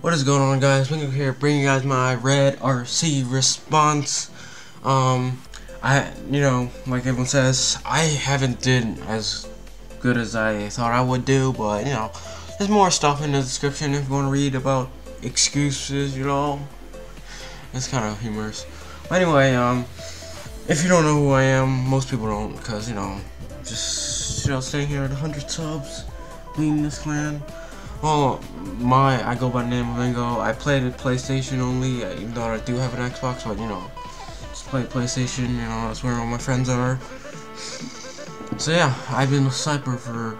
What is going on guys? Mingo here bringing you guys my red RC response. Um I you know, like everyone says, I haven't did as good as I thought I would do, but you know, there's more stuff in the description if you want to read about excuses, you know. It's kind of humorous. But anyway, um if you don't know who I am, most people don't because, you know, just you know, staying here at 100 subs, leading this clan. Well, my I go by the name of Mingo. I played at PlayStation only, uh, even though I do have an Xbox. But you know, just play PlayStation. You know, that's where all my friends are. So yeah, I've been a sniper for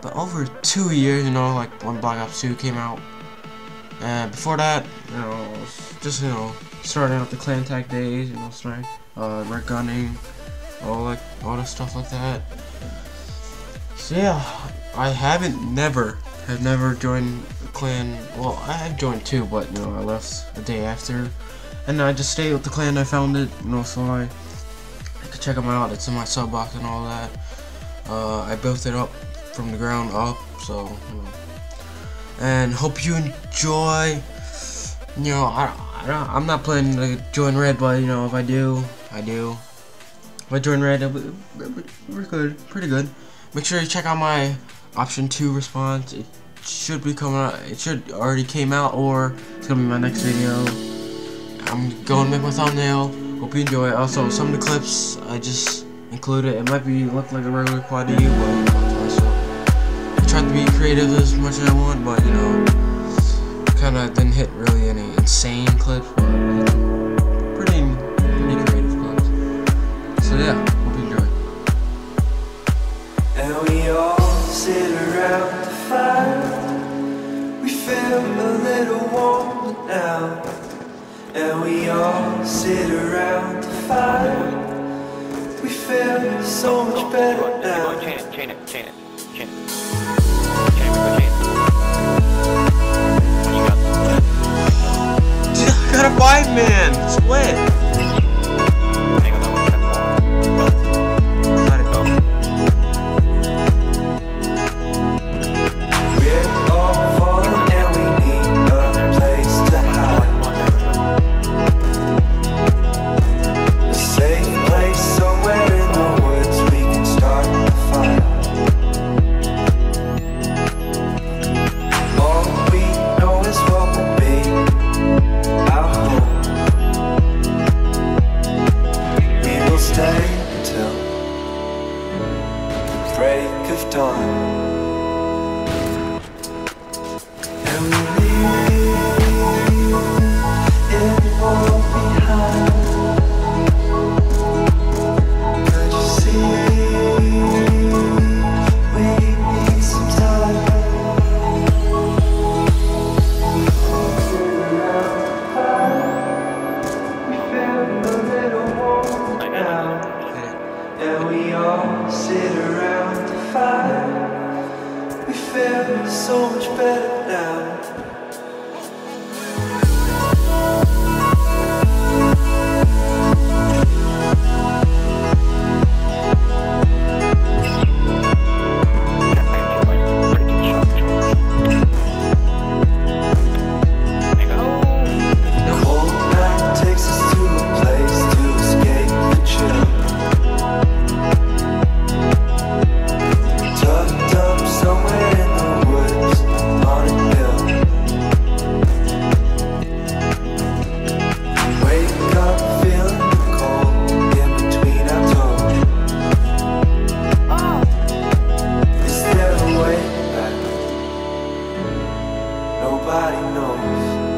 about over two years. You know, like when Black Ops 2 came out. And before that, you know, just you know, starting out the clan tag days. You know, snipe, uh, red gunning, all like all the stuff like that. So yeah, I haven't never have never joined a clan. Well, I have joined two, but you know I left a day after, and I just stayed with the clan. I founded, it, you know, so I I could check them out. It's in my sub box and all that. Uh, I built it up from the ground up, so you know. and hope you enjoy. You know, I, I I'm not planning to join red, but you know if I do, I do. If I join red, we're good, pretty good. Make sure you check out my option 2 response. It should be coming out, it should already came out or it's gonna be my next video. I'm going to make my thumbnail. Hope you enjoy. Also, some of the clips I just included. It might be look like a regular quad to you, but I tried to be creative as much as I want, but you know, kind of didn't hit really any insane clips, feel a little warmer now. And we all sit around the fire. We feel so much better now. Chain it, chain it, chain it, chain it. Chain it, chain it. What you got? Dude, I got a five man feel so Nobody knows.